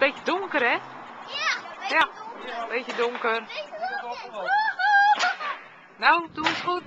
beetje donker, hè? Ja, Ja, donker. beetje donker. Nou, doe het goed.